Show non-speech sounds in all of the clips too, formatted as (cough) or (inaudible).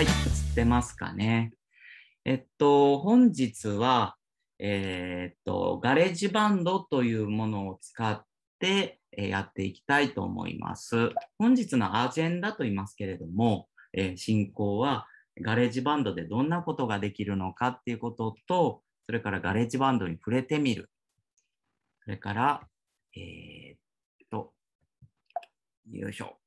はい、映ってますかね？えっと、本日は、えー、っと、ガレージバンドというものを使ってえやっていきたいと思います。本日のアジェンダと言いますけれども、え進行はガレージバンドでどんなことができるのかっていうことと、それからガレージバンドに触れてみる。それから、えー、っと、よいしょ。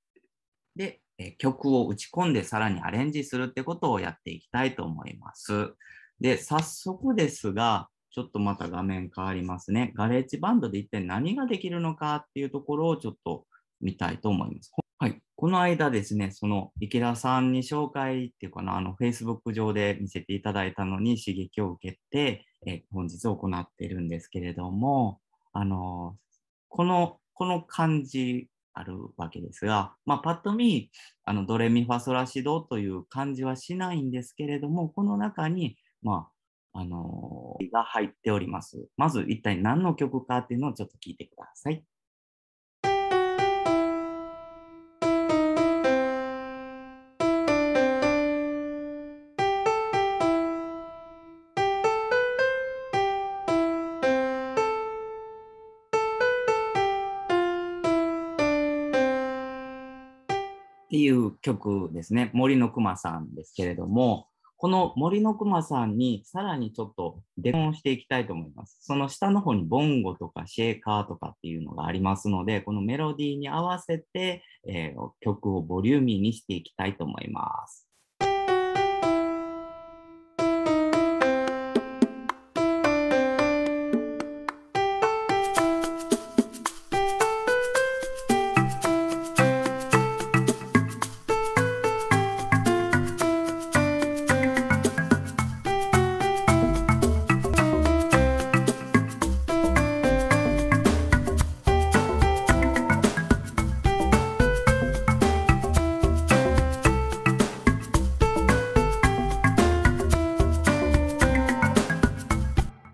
で、曲を打ち込んでさらにアレンジするってことをやっていきたいと思います。で、早速ですが、ちょっとまた画面変わりますね。ガレージバンドで一体何ができるのかっていうところをちょっと見たいと思います。はい。この間ですね、その池田さんに紹介っていうかな、あの、Facebook 上で見せていただいたのに刺激を受けて、え本日行っているんですけれども、あの、この、この感じあるわけですが、まあ、パッと見、あの、ドレミファソラシドという感じはしないんですけれども、この中に、まあ、あのー、が入っております。まず一体何の曲かっていうのをちょっと聞いてください。曲ですね。森のくまさんですけれども、この森のくまさんにさらにちょっとデモンしていきたいと思います。その下の方にボンゴとかシェーカーとかっていうのがありますので、このメロディーに合わせて、えー、曲をボリューミーにしていきたいと思います。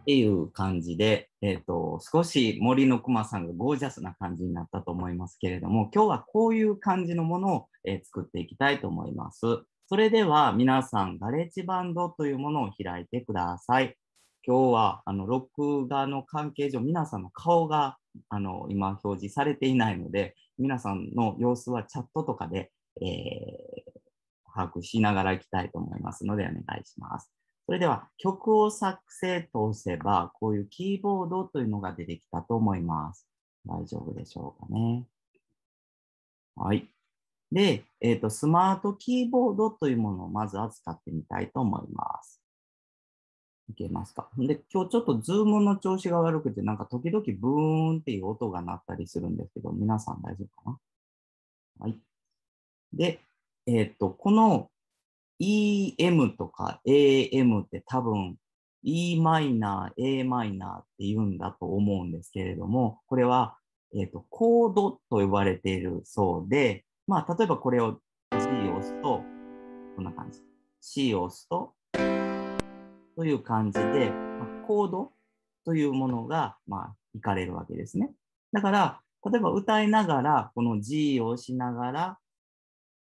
っていう感じで、えっ、ー、と、少し森のくまさんがゴージャスな感じになったと思いますけれども、今日はこういう感じのものを、えー、作っていきたいと思います。それでは皆さん、ガレッジバンドというものを開いてください。今日はあの録画の関係上、皆さんの顔があの今表示されていないので、皆さんの様子はチャットとかで、えー、把握しながらいきたいと思いますのでお願いします。それでは曲を作成と押せば、こういうキーボードというのが出てきたと思います。大丈夫でしょうかね。はい。で、えっ、ー、と、スマートキーボードというものをまず扱ってみたいと思います。いけますか？で、今日ちょっとズームの調子が悪くて、なんか時々ブーンっていう音が鳴ったりするんですけど、皆さん大丈夫かな？はい。で、えっ、ー、と、この EM とか AM って多分 e マイナー、a マイナーって言うんだと思うんですけれども、これは、え、ー、とコードと呼ばれているそうで、まあ、例えばこれを G を押すと、こんな感じ。C を押すと、という感じで、まあ、コードというものが、まあ、いかれるわけですね。だから、例えば歌いながら、この G を押しながら、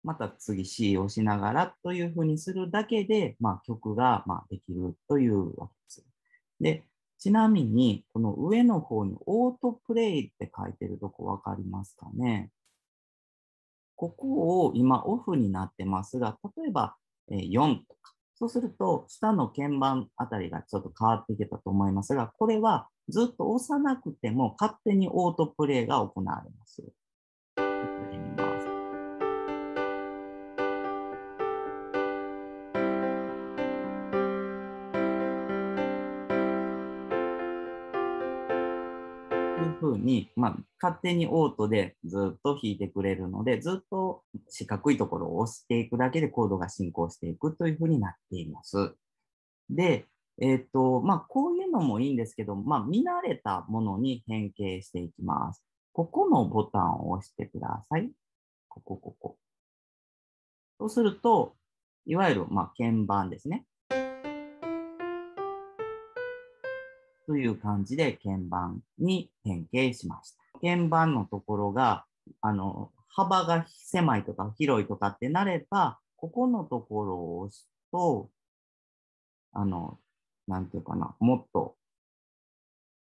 また次 C をしながらというふうにするだけで、まあ、曲がまできるというわけです。で、ちなみに、この上の方にオートプレイって書いてるとこわかりますかね？ここを今オフになってますが、例えば4とか、そうすると下の鍵盤あたりがちょっと変わっていけたと思いますが、これはずっと押さなくても勝手にオートプレイが行われます。に、まあ、勝手にオートでずっと弾いてくれるので、ずっと四角いところを押していくだけでコードが進行していくというふうになっています。で、えっ、ー、と、まあ、こういうのもいいんですけど、まあ、見慣れたものに変形していきます。ここのボタンを押してください。ここ、ここ。そうすると、いわゆる、ま、鍵盤ですね。という感じで鍵盤に変形しました。鍵盤のところが、あの、幅が狭いとか広いとかってなれば、ここのところを押すと、あの、なんていうかな、もっと、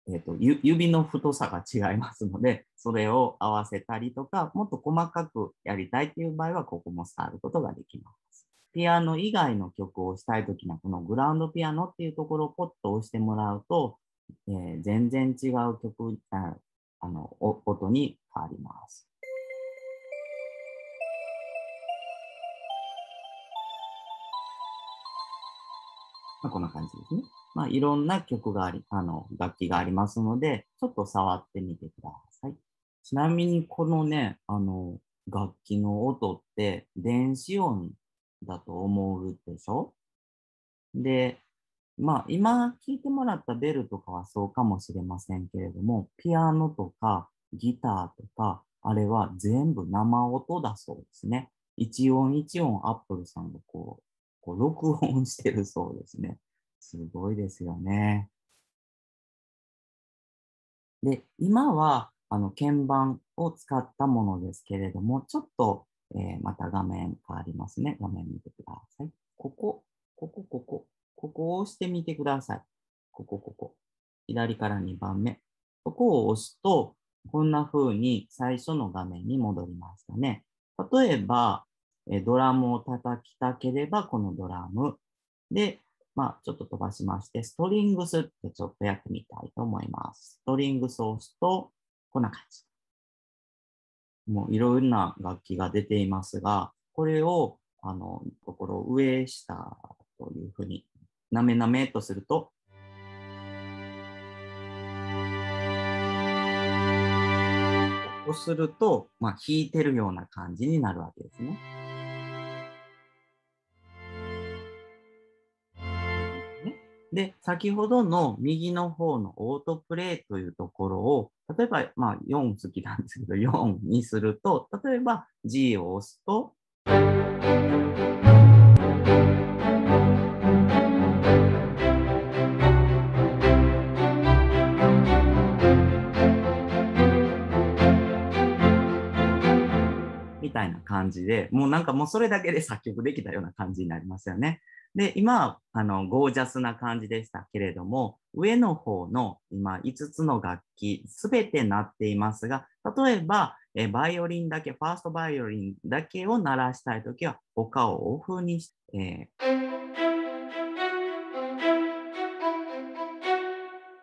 えっ、と、指の太さが違いますので、それを合わせたりとか、もっと細かくやりたいっていう場合は、ここも触ることができます。ピアノ以外の曲をしたいときには、このグラウンドピアノっていうところをポッと押してもらうと、えー、全然違う曲ああの音に変わります。まあ、こんな感じですね。まあ、いろんな曲があり、あの、楽器がありますので、ちょっと触ってみてください。ちなみに、このね、あの、楽器の音って電子音だと思うでしょ？で、まあ、今聞いてもらったベルとかはそうかもしれませんけれども、ピアノとかギターとか、あれは全部生音だそうですね。一音一音アップルさんがこう、こう録音してるそうですね。すごいですよね。で、今はあの鍵盤を使ったものですけれども、ちょっと、えー、また画面変わりますね。画面見てください。ここ、ここ、ここ。ここを押してみてください。ここ、ここ。左から2番目。ここを押すと、こんな風に最初の画面に戻りましたね。例えば、ドラムを叩きたければ、このドラム。で、まあ、ちょっと飛ばしまして、ストリングスってちょっとやってみたいと思います。ストリングスを押すと、こんな感じ。もういろんな楽器が出ていますが、これを、あの、ところ上下というふうになめなめとすると、こうすると、まあ、弾いてるような感じになるわけですね。で、先ほどの右の方のオートプレイというところを、例えば、まあ、4好きなんですけど、4にすると、例えば G を押すと、みたいな感じで、もうなんかもうそれだけで作曲できたような感じになりますよね。で、今、あの、ゴージャスな感じでしたけれども、上の方の今5つの楽器、すべて鳴っていますが、例えば、えバイオリンだけ、ファーストバイオリンだけを鳴らしたいときは、他をオフにして、えー、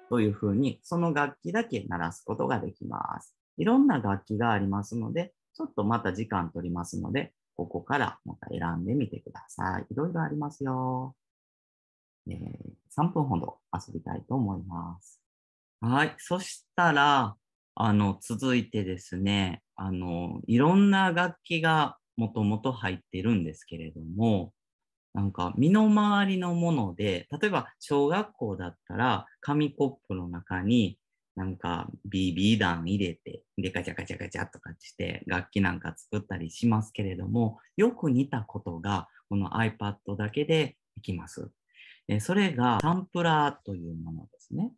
というふうに、その楽器だけ鳴らすことができます。いろんな楽器がありますので、ちょっとまた時間取りますので、ここからまた選んでみてください。いろいろありますよ。えー、3分ほど遊びたいと思います。はい。そしたら、あの、続いてですね、あの、いろんな楽器がもともと入ってるんですけれども、なんか身の回りのもので、例えば小学校だったら紙コップの中になんか BB 弾入れて、でガチャガチャガチャとかして楽器なんか作ったりしますけれども、よく似たことがこの iPad だけでできます。それがサンプラーというものですね。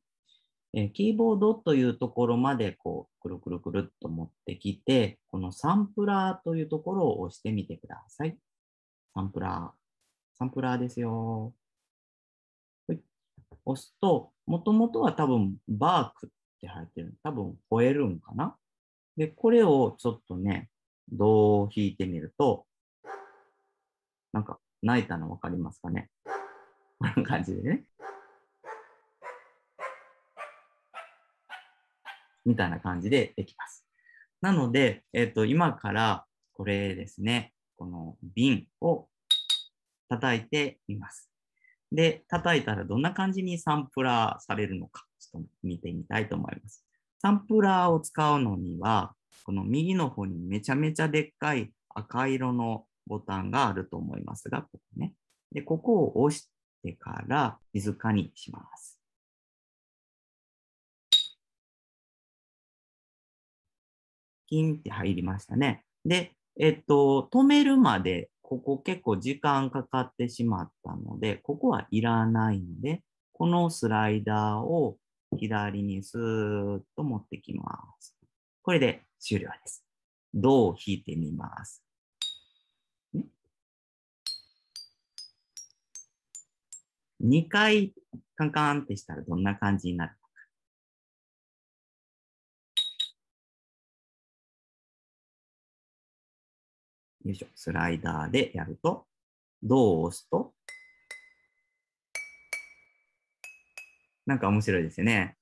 キーボードというところまでこうくるくるくるっと持ってきて、このサンプラーというところを押してみてください。サンプラー。サンプラーですよ。押すと、もともとは多分バークって入ってる。多分、超えるんかな？で、これをちょっとね、どう弾いてみると、なんか、泣いたの分かりますかね？こんな感じでね。みたいな感じでできます。なので、えっ、ー、と、今からこれですね、この瓶を叩いてみます。で、叩いたらどんな感じにサンプラーされるのか。ちょっと見てみたいと思います。サンプラーを使うのには、この右の方にめちゃめちゃでっかい赤色のボタンがあると思いますが、ここね。で、ここを押してから静かにします。キンって入りましたね。で、えっと、止めるまで、ここ結構時間かかってしまったので、ここはいらないので、このスライダーを左にスーッと持ってきます。これで終了です。ドを弾いてみます。ね、2回カンカンってしたらどんな感じになるのか。よいしょ。スライダーでやると、ドを押すと、なんか面白いですよね。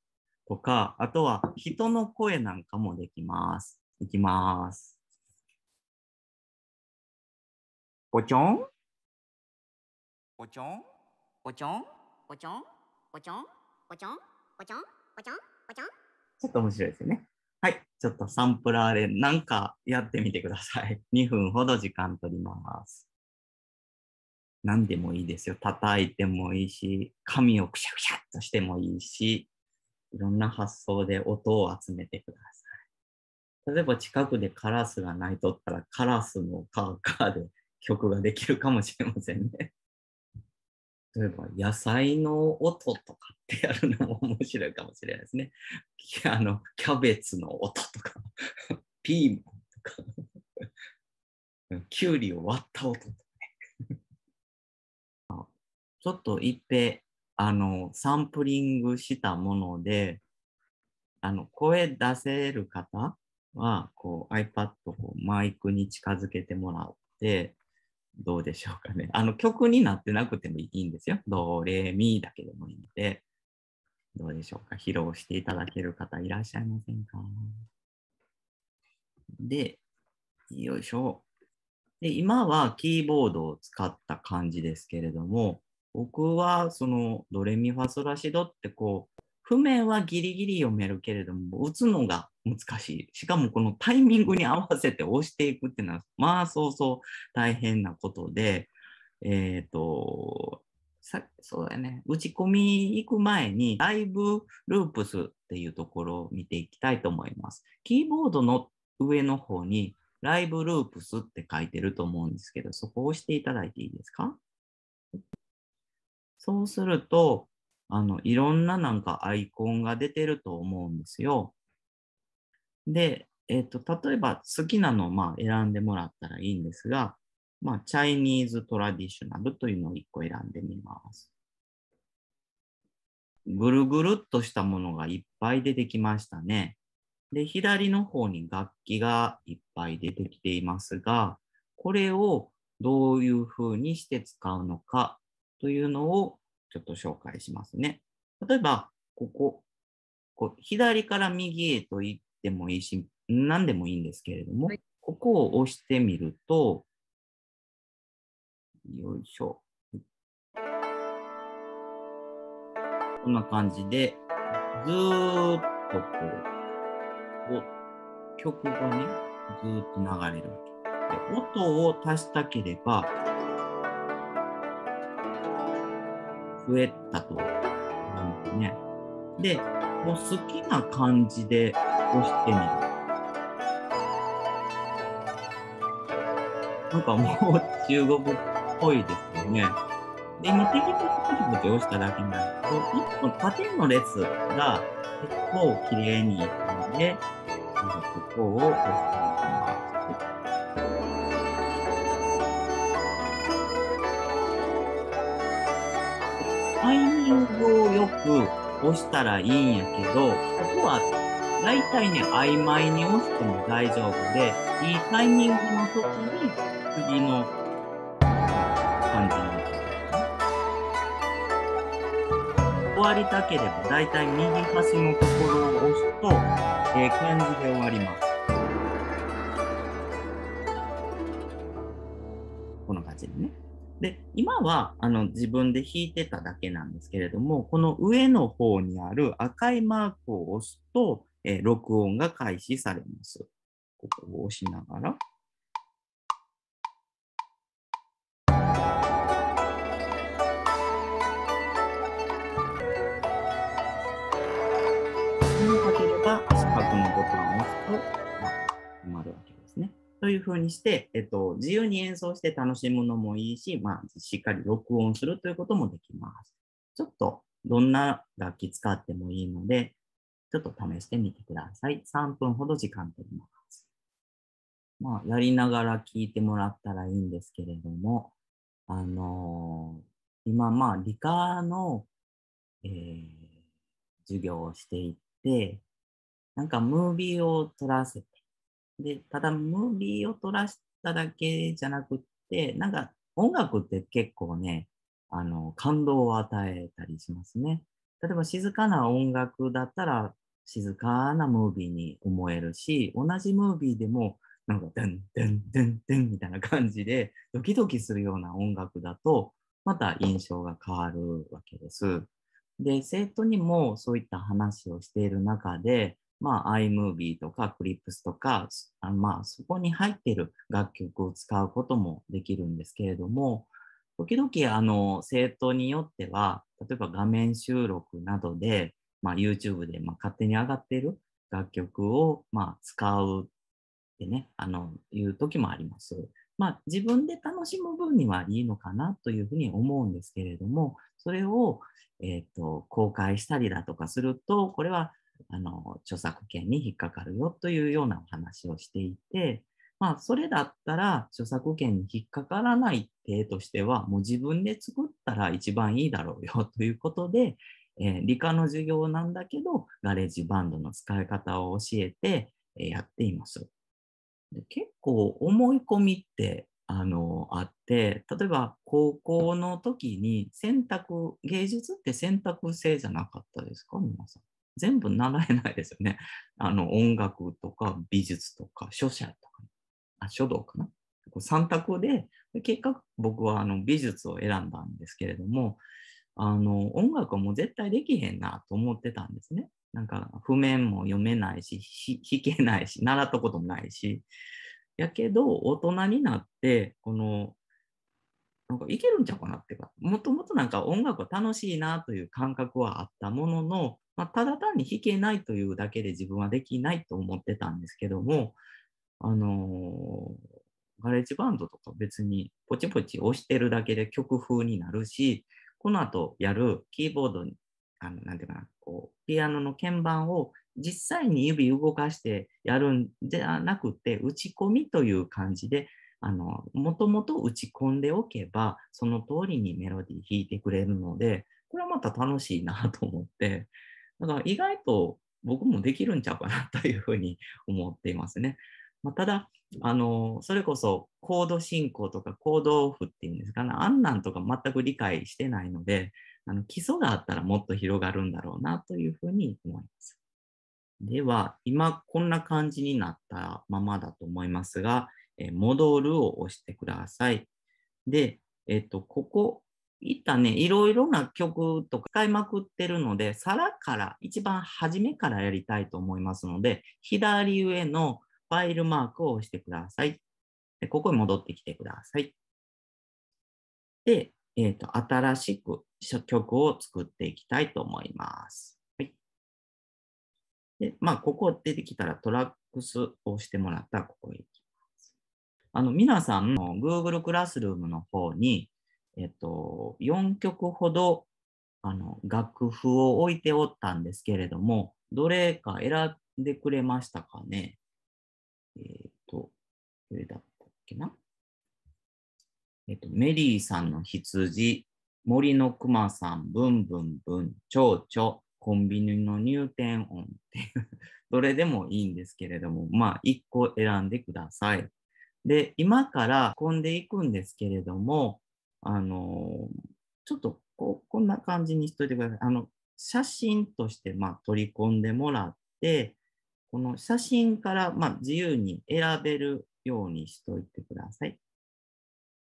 とか、あとは人の声なんかもできます。いきます。ポチョン？ポチョン？ポチョン？ポチョン？ポチョン？ポチョン？ポチョン？ポチョン？ポチョン？ちょっと面白いですよね。はい。ちょっとサンプラーでなんかやってみてください。2分ほど時間取ります。何でもいいですよ。叩いてもいいし、紙をくしゃくしゃっとしてもいいし、いろんな発想で音を集めてください。例えば近くでカラスが鳴いとったら、カラスのカーカーで曲ができるかもしれませんね。例えば野菜の音とかってやるのも面白いかもしれないですね。あのキャベツの音とか、(laughs) ピーマンとか、きゅうりを割った音とか。ちょっといっぺあのサンプリングしたもので、あの声出せる方はこう iPad こうマイクに近づけてもらって、どうでしょうかね。あの曲になってなくてもいいんですよ。ドレミだけでもいいので、どうでしょうか。披露していただける方いらっしゃいませんかで、よいしょ。で今はキーボードを使った感じですけれども、僕はそのドレミファソラシドってこう、譜面はギリギリ読めるけれども、打つのが難しい。しかもこのタイミングに合わせて押していくっていうのは、まあそうそう大変なことで、えっ、ー、と、さそうだね、打ち込み行く前にライブループスっていうところを見ていきたいと思います。キーボードの上の方にライブループスって書いてると思うんですけど、そこを押していただいていいですか？そうすると、あの、いろんななんかアイコンが出てると思うんですよ。で、えっ、ー、と、例えば好きなのをまあ選んでもらったらいいんですが、まあ、チャイニーズトラディショナルというのを1個選んでみます。ぐるぐるっとしたものがいっぱい出てきましたね。で、左の方に楽器がいっぱい出てきていますが、これをどういうふうにして使うのかというのをちょっと紹介しますね。例えば、ここ、こう左から右へと行ってもいいし、何でもいいんですけれども、はい、ここを押してみると、よいしょ。こんな感じで、ずーっとこう、曲がね、ずーっと流れるわけ。で音を足したければ、増えたと思うんですね。で、もう好きな感じで押してみる。なんかもう中国っぽいですよね。で、今適当にポチポチ押しただけなんですけど、一個縦の列が結構綺麗にいくので、ここを押していきタイミングをよく押したらいいんやけど、ここは大体ね、曖昧に押しても大丈夫で、いいタイミングの時に次の感じになって終わりたければ、大体右端のところを押すと、ええー、感じで終わります。こんな感じでね。で、今はあの自分で弾いてただけなんですけれども、この上の方にある赤いマークを押すと、えー、録音が開始されます。ここを押しながら。というふうにして、えっと、自由に演奏して楽しむのもいいし、まあ、しっかり録音するということもできます。ちょっとどんな楽器使ってもいいので、ちょっと試してみてください。3分ほど時間取ります。まあ、やりながら聞いてもらったらいいんですけれども、あの今、まあ、理科の、えー、授業をしていて、なんかムービーを撮らせて、で、ただムービーを撮らしただけじゃなくって、なんか音楽って結構ね、あの、感動を与えたりしますね。例えば静かな音楽だったら静かなムービーに思えるし、同じムービーでもなんか、デン、デン、デン、デンみたいな感じで、ドキドキするような音楽だと、また印象が変わるわけです。で、生徒にもそういった話をしている中で、まあ、iMovie とか Clips とか、あまあ、そこに入っている楽曲を使うこともできるんですけれども、時々、あの、生徒によっては、例えば画面収録などで、まあ、YouTube で、まあ、勝手に上がっている楽曲を、まあ、使うってね、あの、いう時もあります。まあ、自分で楽しむ分にはいいのかなというふうに思うんですけれども、それを、えっ、ー、と、公開したりだとかすると、これは、あの、著作権に引っかかるよというようなお話をしていて、まあ、それだったら、著作権に引っかからない手としては、もう自分で作ったら一番いいだろうよということで、えー、理科の授業なんだけど、ガレージバンドの使い方を教えて、え、やっています。で結構思い込みってあのあって、例えば高校の時に選択、芸術って選択制じゃなかったですか？皆さん。全部習えないですよね。あの音楽とか美術とか書写とか、あ書道かな。3択で、結果僕はあの美術を選んだんですけれども、あの音楽はもう絶対できへんなと思ってたんですね。なんか譜面も読めないし、弾けないし、習ったこともないし。やけど、大人になって、この、なんかいけるんちゃうかなっていうか、もともとなんか音楽は楽しいなという感覚はあったものの、まあ、ただ単に弾けないというだけで自分はできないと思ってたんですけども、あのー、ガレージバンドとか別にポチポチ押してるだけで曲風になるし、この後やるキーボードにあの、なんていうかな、こう、ピアノの鍵盤を実際に指動かしてやるんじゃなくて、打ち込みという感じで、あの、もともと打ち込んでおけば、その通りにメロディー弾いてくれるので、これはまた楽しいなと思って、だから意外と僕もできるんちゃうかなというふうに思っていますね。まあ、ただ、あの、それこそコード進行とかコードオフっていうんですかね、あんなんとか全く理解してないので、あの基礎があったらもっと広がるんだろうなというふうに思います。では、今こんな感じになったままだと思いますが、え戻るを押してください。で、えっと、ここ、いったね、いろいろな曲とか使いまくってるので、皿から、一番初めからやりたいと思いますので、左上のファイルマークを押してください。でここに戻ってきてください。で、えっ、ー、と、新しく曲を作っていきたいと思います。はい。で、まあ、ここ出てきたらトラックスを押してもらったら、ここへ行。あの、皆さんの Google クラスルームの方に、えっ、と、4曲ほど、あの、楽譜を置いておったんですけれども、どれか選んでくれましたかね？えっ、ー、と、どれだったっけな？えっと、メリーさんの羊、森の熊さん、ブンブンブン、蝶々、コンビニの入店音っていうどれでもいいんですけれども、まあ、1個選んでください。で、今から込んでいくんですけれども、あのちょっとこうこんな感じにしといてください。あの、写真として、まあ、取り込んでもらって、この写真から、まあ、自由に選べるようにしといてください。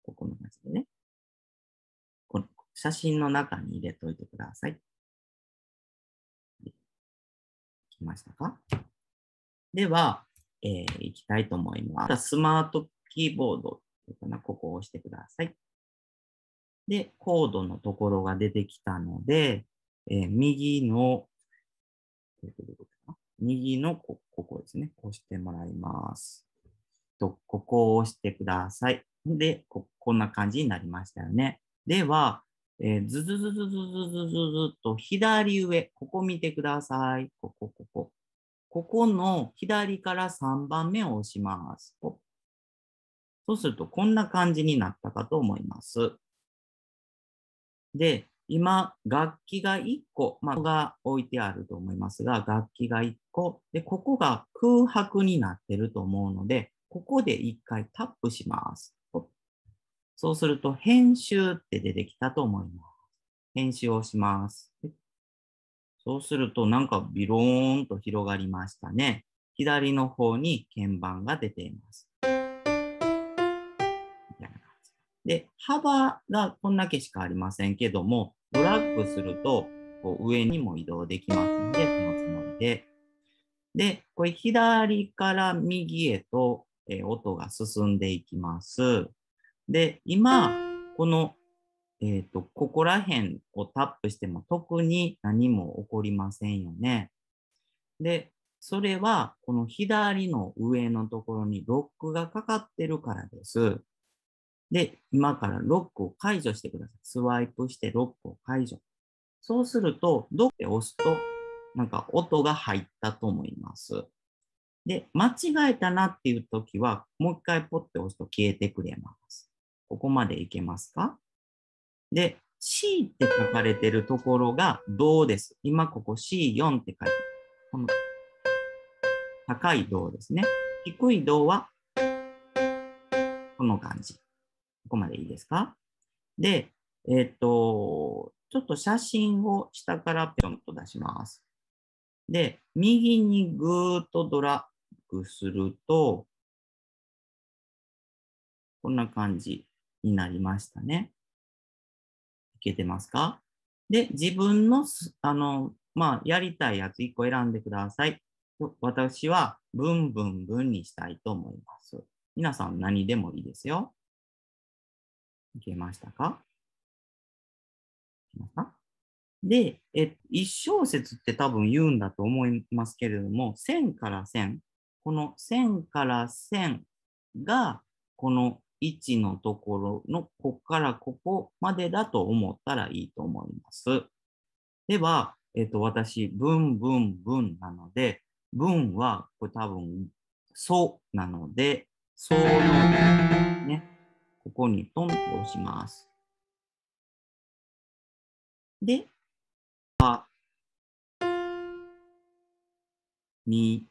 こんな感じでね。この写真の中に入れといてください。きましたか？では、えー、いきたいと思います。スマートキーボードかな、ここを押してください。で、コードのところが出てきたので、えー、右の、右のこここですね、押してもらいます。と、ここを押してください。で、ここんな感じになりましたよね。では、えー、ずずずずずずずずずと左上、ここ見てください。ここ、ここ。ここの左から3番目を押します。そうすると、こんな感じになったかと思います。で、今、楽器が1個、まあ、が置いてあると思いますが、楽器が1個、で、ここが空白になってると思うので、ここで1回タップします。そうすると、編集って出てきたと思います。編集をします。そうすると、なんかビローンと広がりましたね。左の方に鍵盤が出ています。で、幅がこんだけしかありませんけども、ドラッグするとこう上にも移動できますので、このつもりで。で、これ左から右へと、え音が進んでいきます。で、今、この、えっ、ー、と、ここら辺をタップしても特に何も起こりませんよね。で、それは、この左の上のところにロックがかかってるからです。で、今からロックを解除してください。スワイプしてロックを解除。そうすると、ドって押すと、なんか音が入ったと思います。で、間違えたなっていう時は、もう一回ポッて押すと消えてくれます。ここまでいけますか？で、C って書かれてるところが銅です。今ここ C4 って書いてる。この高い銅ですね。低い銅はこの感じ。ここまでいいですか？で、えっ、と、ちょっと写真を下からぴょんと出します。で、右にぐーっとドラッグすると、こんな感じになりましたね。けてますか？で、自分の、あの、まあ、やりたいやつ1個選んでください。私は、ブンブンブンにしたいと思います。皆さん何でもいいですよ。いけましたか？で、え、一小節って多分言うんだと思いますけれども、線から線、この線から線が、この位置のところの、ここからここまでだと思ったらいいと思います。では、えっ、と、私、文、文、文なので、文は、これ多分、そなので、そうの、ね、ここにトンと押します。で、あ、に、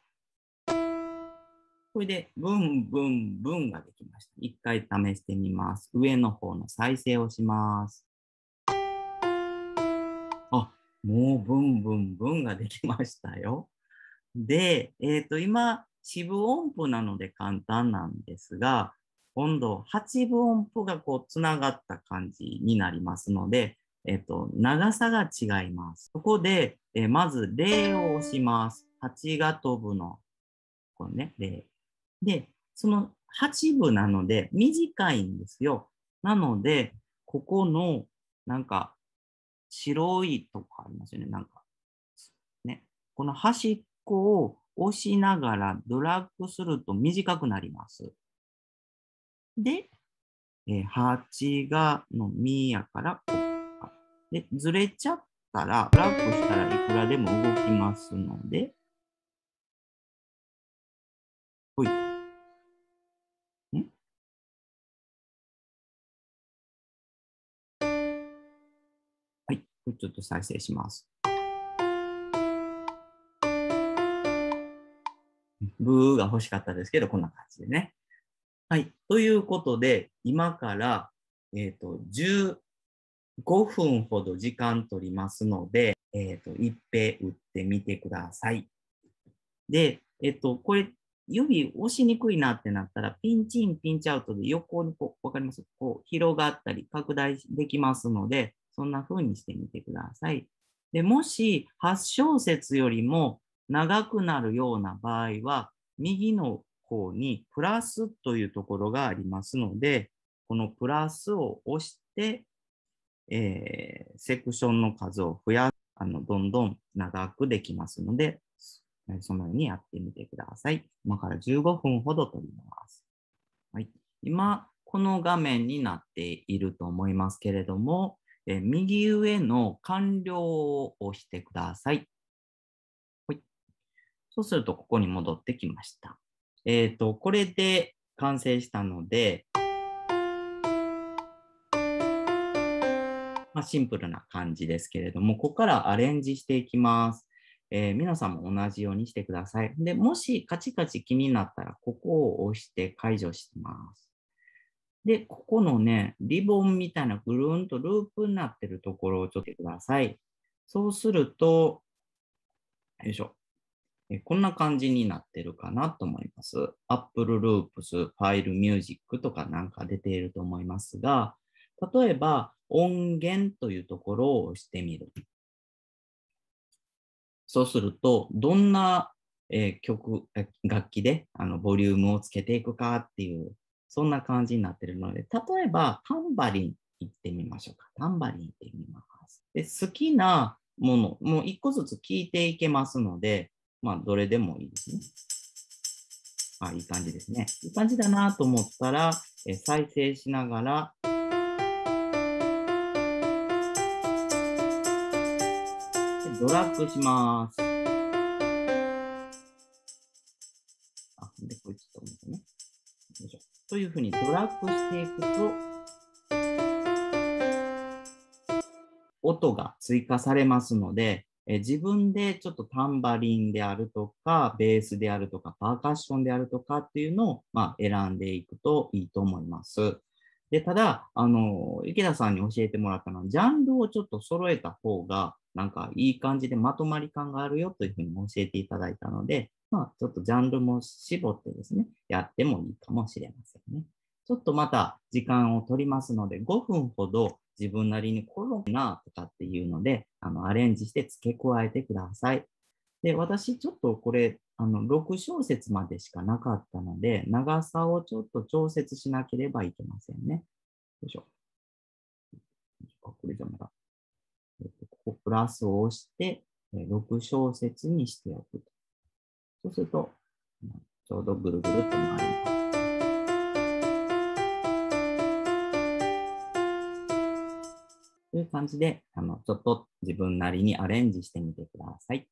これで、ブンブンブンができました。一回試してみます。上の方の再生をします。あ、もうブンブンブンができましたよ。で、えっ、ー、と、今、四分音符なので簡単なんですが、今度8分音符がこうつながった感じになりますので、えっと、長さが違います。そこで、えまず0を押します。8が飛ぶの。これね、0。で、その8分なので短いんですよ。なので、ここのなんか白いとこありますよね。なんか、ね。この端っこを押しながらドラッグすると短くなります。で、えー、8がのみやからこうか。で、ずれちゃったら、ドラップしたらいくらでも動きますので、ちょっと再生します。ブーが欲しかったですけど、こんな感じでね。はい。ということで、今から、えっ、ー、と、15分ほど時間取りますので、えっ、ー、と、一平打ってみてください。で、えっ、ー、と、これ、指押しにくいなってなったら、ピンチイン、ピンチアウトで横にこう、わかります？こう、広がったり、拡大できますので、そんな風にしてみてください。で、もし、8小節よりも長くなるような場合は、右の方にプラスというところがありますので、このプラスを押して、えー、セクションの数を増やあの、どんどん長くできますので、そのようにやってみてください。今から15分ほど取ります。はい、今、この画面になっていると思いますけれども、え右上の完了を押してください。はい、そうすると、ここに戻ってきました。えっ、ー、と、これで完成したので、まあ、シンプルな感じですけれども、ここからアレンジしていきます。えー皆さんも同じようにしてください。で、もしカチカチ気になったら、ここを押して解除します。で、ここのね、リボンみたいなぐるんとループになってるところをちょっとください。そうすると、よいしょ。えこんな感じになってるかなと思います。Apple Loops、File Music とかなんか出ていると思いますが、例えば音源というところを押してみる。そうすると、どんな、えー曲、楽器であのボリュームをつけていくかっていう、そんな感じになってるので、例えばタンバリン行ってみましょうか。タンバリン行ってみます。で好きなもの、もう一個ずつ聞いていけますので、まあ、どれでもいいですね。あ、いい感じですね。いい感じだなと思ったら、え再生しながら、ドラッグします。あ、で、これちというふうにドラッグしていくと、音が追加されますので、え自分でちょっとタンバリンであるとか、ベースであるとか、パーカッションであるとかっていうのを、まあ、選んでいくといいと思います。で、ただ、あの、池田さんに教えてもらったのは、ジャンルをちょっと揃えた方が、なんかいい感じでまとまり感があるよというふうに教えていただいたので、まあ、ちょっとジャンルも絞ってですね、やってもいいかもしれませんね。ちょっとまた時間を取りますので、5分ほど自分なりにこのなとかっていうので、あのアレンジして付け加えてください。で、私ちょっとこれ、あの6小節までしかなかったので、長さをちょっと調節しなければいけませんね。よいしょ。これじゃまだ。えっとここプラスを押して、6小節にしておくと。そうすると、ちょうどぐるぐるっと回ります。という感じで、あの、ちょっと自分なりにアレンジしてみてください。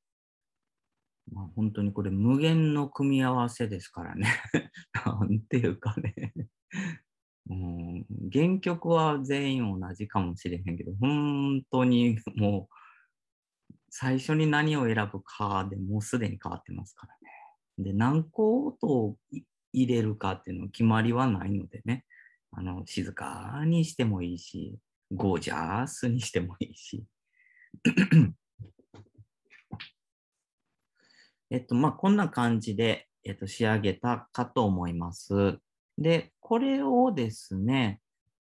まあ、本当にこれ無限の組み合わせですからね。(laughs) なんていうかね。うん、原曲は全員同じかもしれへんけど、本当にもう、最初に何を選ぶかでもうすでに変わってますからね。で、何個音を入れるかっていうの決まりはないのでね、あの、静かにしてもいいし、ゴージャスにしてもいいし。(coughs) えっと、まあ、こんな感じで、えっと、仕上げたかと思います。で、これをですね、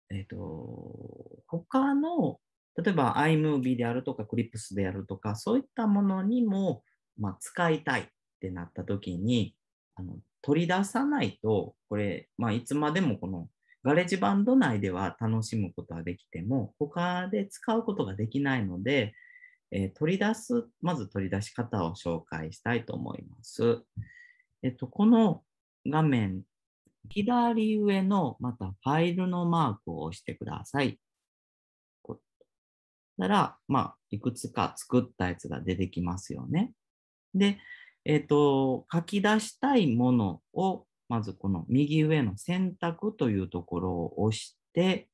えっと、他の、例えば iMovie であるとか Clips であるとか、そういったものにも、まあ、使いたいってなった時に、あの取り出さないと、これ、まあ、いつまでもこのガレージバンド内では楽しむことはできても、他で使うことができないので、えー取り出す、まず取り出し方を紹介したいと思います。えっと、この画面、左上のまたファイルのマークを押してください。こたら、まあ、いくつか作ったやつが出てきますよね。で、えっと、書き出したいものを、まずこの右上の選択というところを押して、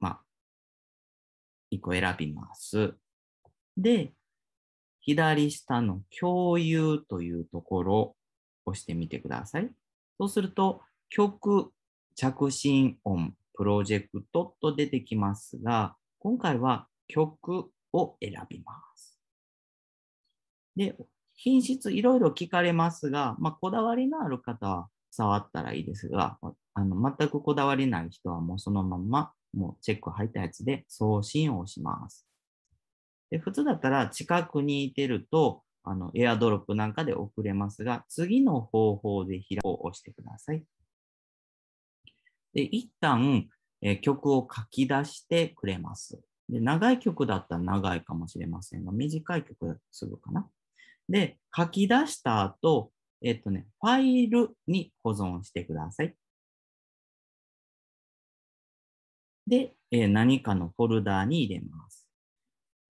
まあ、1個選びます。で、左下の共有というところを押してみてください。そうすると、曲、着信音、プロジェクトと出てきますが、今回は曲を選びます。で、品質いろいろ聞かれますが、まあ、こだわりのある方は触ったらいいですが、あの全くこだわりない人はもうそのままもうチェック入ったやつで送信をします。で普通だったら近くにいてると、あのエアドロップなんかで送れますが、次の方法で開くを押してください。で、一旦、え曲を書き出してくれます。で、長い曲だったら長いかもしれませんが、短い曲だとすぐかな。で、書き出した後、えっとね、ファイルに保存してください。で、えー何かのフォルダーに入れます。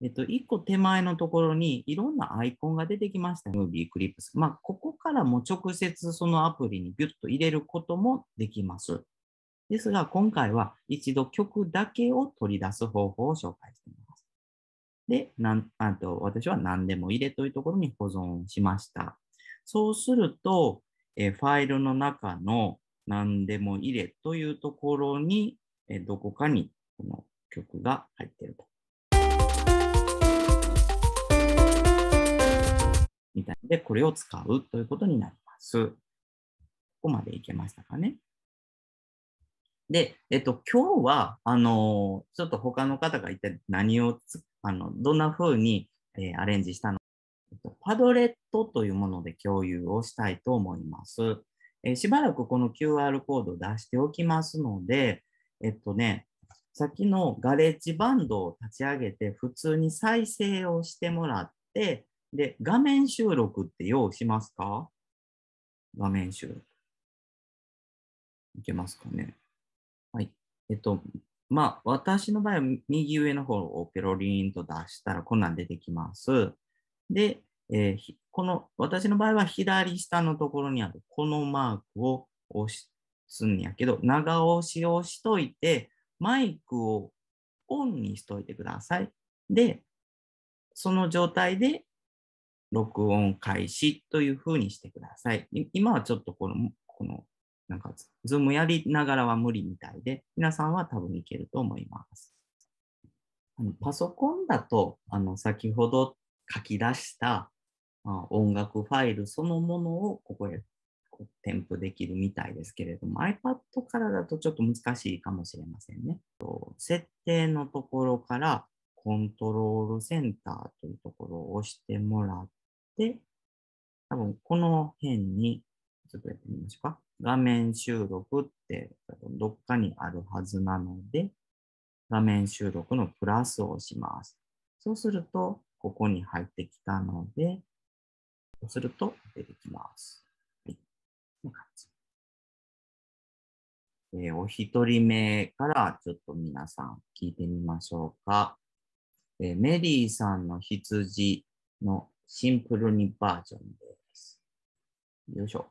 えっと、一個手前のところにいろんなアイコンが出てきました。Movie、Clips。まあ、ここからも直接そのアプリにビュッと入れることもできます。ですが、今回は一度曲だけを取り出す方法を紹介しています。で、なんあと私は何でも入れというところに保存しました。そうすると、えファイルの中の何でも入れというところに、えどこかにこの曲が入っていると。みたいで、これを使うということになります。ここまでいけましたかね。で、えっと、今日は、あの、ちょっと他の方が一体何をあの、どんな風に、えー、アレンジしたのか、えっと、パドレットというもので共有をしたいと思います。えー、しばらくこの QR コードを出しておきますので、えっとね、さっきのガレッジバンドを立ち上げて普通に再生をしてもらって、で、画面収録って用意しますか？画面収録。いけますかね？えっと、まあ、私の場合は右上の方をペロリンと出したらこんなん出てきます。で、えー、この、私の場合は左下のところにあるこのマークを押すんやけど、長押しをしといて、マイクをオンにしといてください。で、その状態で録音開始というふうにしてください。今はちょっとこの、この、なんか、ズームやりながらは無理みたいで、皆さんは多分いけると思います。あのパソコンだと、あの、先ほど書き出したあ音楽ファイルそのものをここへ添付できるみたいですけれども、iPad からだとちょっと難しいかもしれませんね。設定のところからコントロールセンターというところを押してもらっで、多分この辺に、ちょっとやってみましょうか。画面収録ってどっかにあるはずなので、画面収録のプラスを押します。そうすると、ここに入ってきたので、そうすると出てきます。はい。こんな感じ。えー、お一人目からちょっと皆さん聞いてみましょうか。えー、メリーさんの羊のシンプルにバージョンです。よいしょ。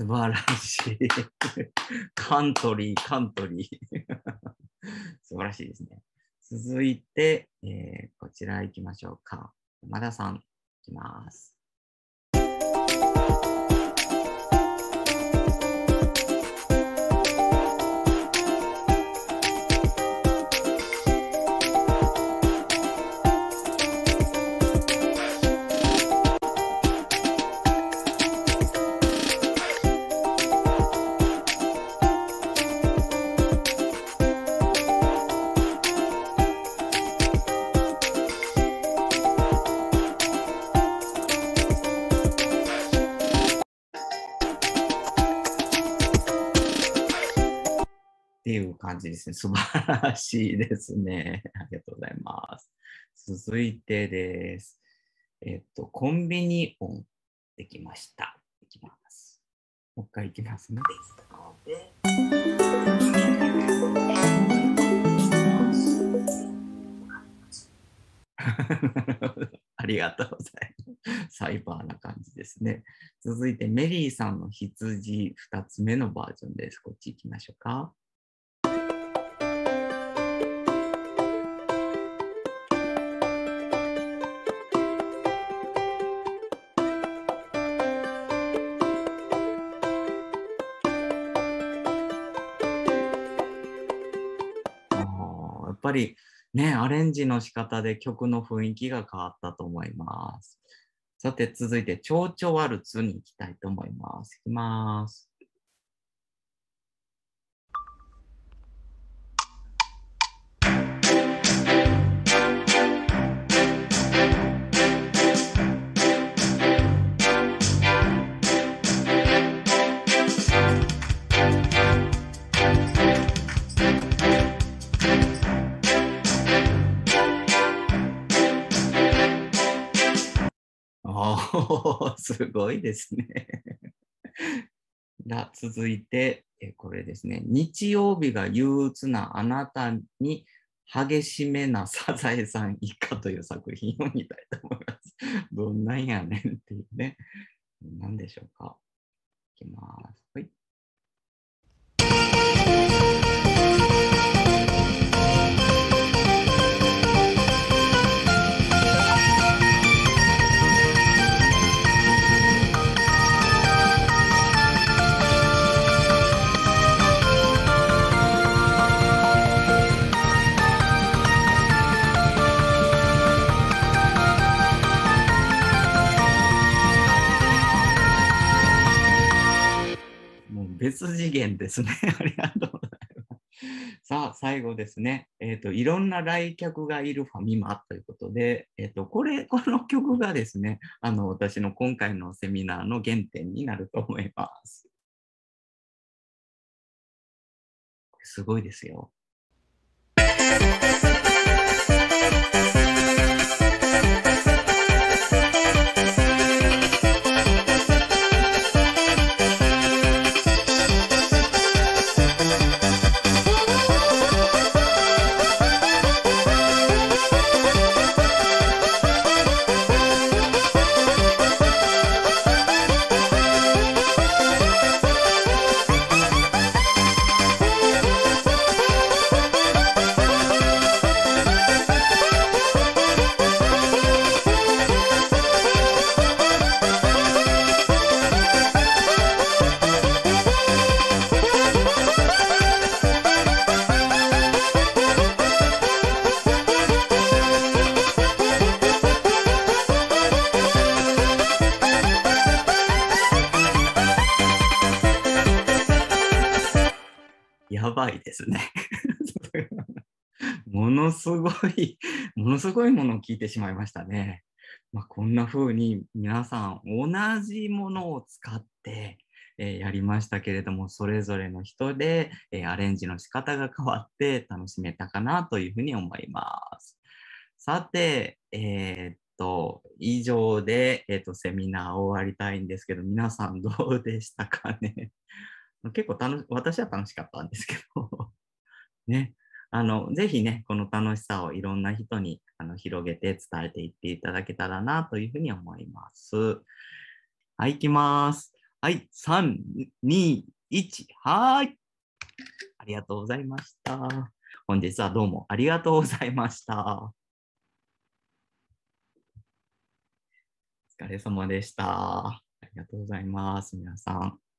素晴らしい。(laughs) カントリー、カントリー。(laughs) 素晴らしいですね。続いて、えー、こちら行きましょうか。山田さん、いきます。じですね。素晴らしいですね。ありがとうございます。続いてです。えっと、コンビニ音できました。いきます。もう一回いきますね。(laughs) ありがとうございます。サイバーな感じですね。続いて、メリーさんの羊2つ目のバージョンです。こっち行きましょうか。っぱりね、アレンジの仕方で曲の雰囲気が変わったと思います。さて、続いて、蝶々ワルツに行きたいと思います。いきます。(laughs) すごいですねが続いて、えこれですね。日曜日が憂鬱なあなたに激しめなサザエさん一家という作品を見たいと思います。(laughs) どんなんやねんっていうね。何でしょうか。いきます。はい。別次元ですね。(laughs) ありがとうございます。さあ、最後ですね。えっ、ー、と、いろんな来客がいるファミマということで、えっ、ー、と、これ、(laughs) この曲がですね、あの、私の今回のセミナーの原点になると思います。すごいですよ。ですね。(laughs) ものすごい、ものすごいものを聞いてしまいましたね。まあ、こんな風に皆さん同じものを使って、えー、やりましたけれども、それぞれの人で、えー、アレンジの仕方が変わって楽しめたかなというふうに思います。さて、えー、っと、以上で、えっと、セミナーを終わりたいんですけど、皆さんどうでしたかね？結構楽私は楽しかったんですけど (laughs) ね、あの、ぜひね、この楽しさをいろんな人にあの広げて伝えていっていただけたらなというふうに思います。はい、いきます。はい、3、2、1、はい。ありがとうございました。本日はどうもありがとうございました。お疲れ様でした。ありがとうございます、皆さん。